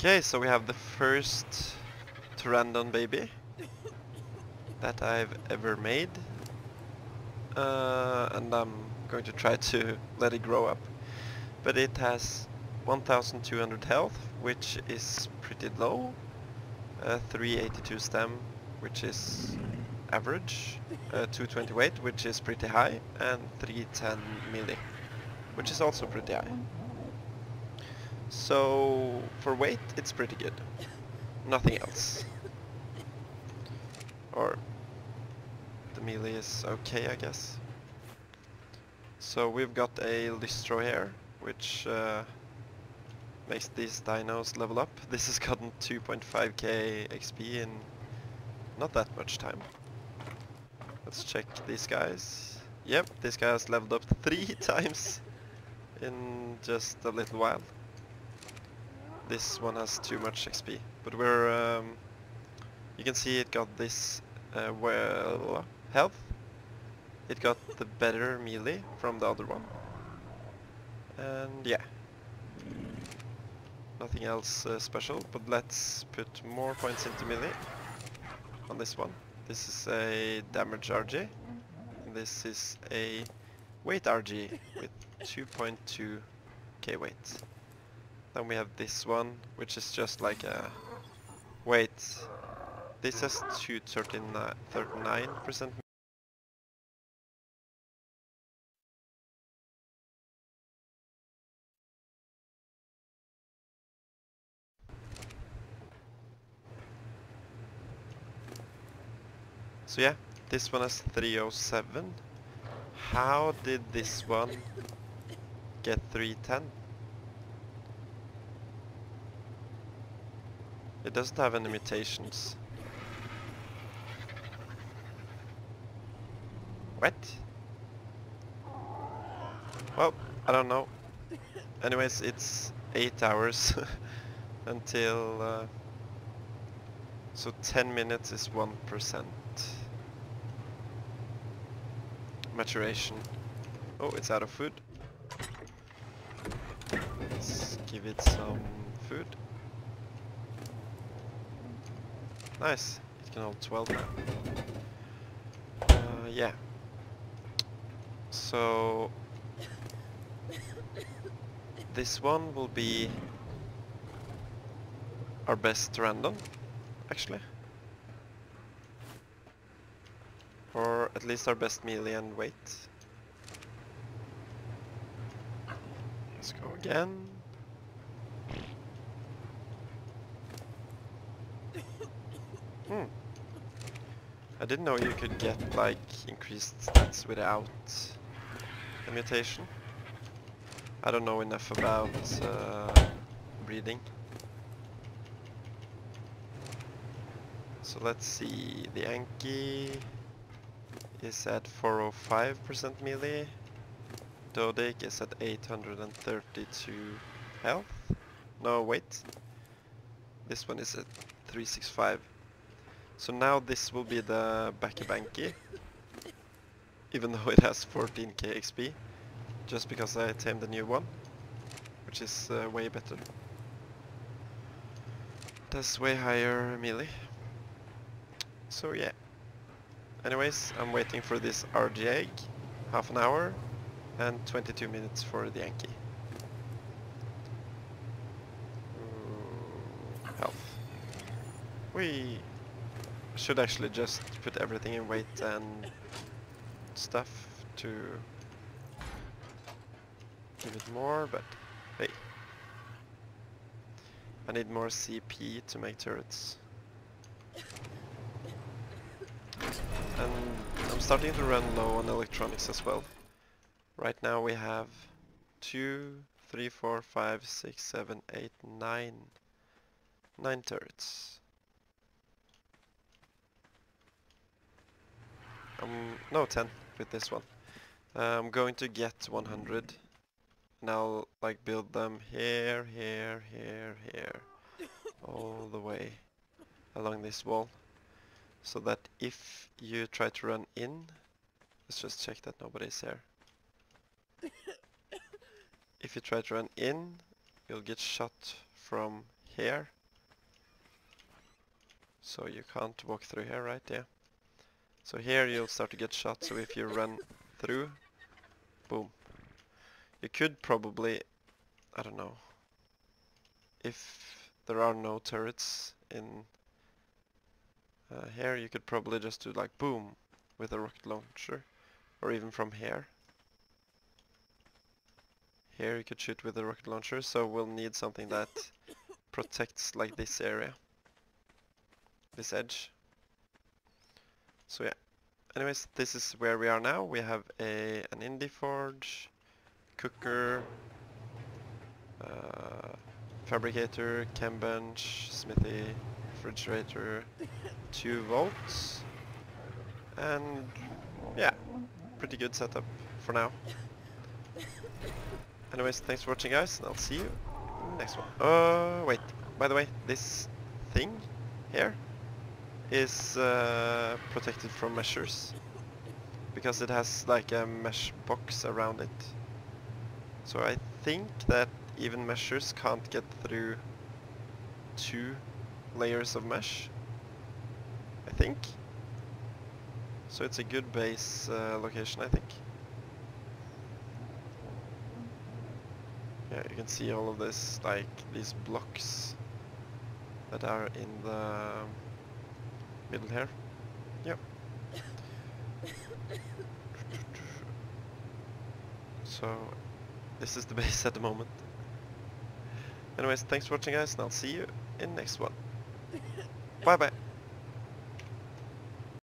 Okay, so we have the first Pteranodon baby that I've ever made. Uh, and I'm going to try to let it grow up. But it has 1200 health, which is pretty low. Uh, 382 stem, which is average. Uh, 220 weight, which is pretty high. And 310 melee, which is also pretty high. So for weight, it's pretty good. Nothing else. Or the melee is okay, I guess. So we've got a Lystro here, which uh, makes these dinos level up. This has gotten 2.5k XP in not that much time. Let's check these guys. Yep, this guy has leveled up three times in just a little while. This one has too much XP, but we're um, you can see it got this uh, well health. It got the better melee from the other one. And yeah. Nothing else uh, special, but let's put more points into melee on this one. This is a damage Argy. And this is a weight Argy with 2.2k weight. Then we have this one, which is just like a weight. This has 239% So yeah, this one has 307. How did this one get 310? It doesn't have any mutations. What? Well, I don't know. Anyways, it's 8 hours until... Uh, so 10 minutes is 1% maturation. Oh, it's out of food. Let's give it some food. Nice. It can hold 12 now. Uh, yeah. So... This one will be our best random, actually. Or at least our best melee and weight. Let's go again. I didn't know you could get like increased stats without a mutation. I don't know enough about uh, breeding. So let's see, the Anki is at 405% melee. Doedic is at 832 health. No, wait. This one is at 365. So now this will be the Banky, Even though it has 14k XP. Just because I tamed the new one. Which is uh, way better. It has way higher melee. So yeah. Anyways, I'm waiting for this Argy egg, half an hour, and 22 minutes for the Yankee. Health. We should actually just put everything in weight and stuff to give it more, but hey. I need more CP to make turrets. And I'm starting to run low on electronics as well. Right now we have two, three, four, five, six, seven, eight, nine, nine turrets. Um, no, 10 with this one. Uh, I'm going to get 100 and I'll like build them here, here, here, here, all the way along this wall so that if you try to run in, let's just check that nobody's here. if you try to run in, you'll get shot from here. So you can't walk through here, right? Yeah. So here you'll start to get shot, so if you run through, boom. You could probably, I don't know, if there are no turrets in uh, here, you could probably just do like boom with a rocket launcher, or even from here. Here you could shoot with a rocket launcher, so we'll need something that protects like this area. This edge. So yeah. Anyways, this is where we are now. We have a an indie forge, cooker, uh, fabricator, chem bench, smithy, refrigerator, two vaults, and yeah, pretty good setup for now. Anyways, thanks for watching guys, and I'll see you next one. Uh, wait, by the way, this thing here is uh, protected from meshers because it has like a mesh box around it. So I think that even meshers can't get through two layers of mesh. I think. So it's a good base uh, location, I think. Yeah, you can see all of this, like these blocks that are in the middle here. Yep. so, this is the base at the moment. Anyways, thanks for watching guys, and I'll see you in next one. Bye bye.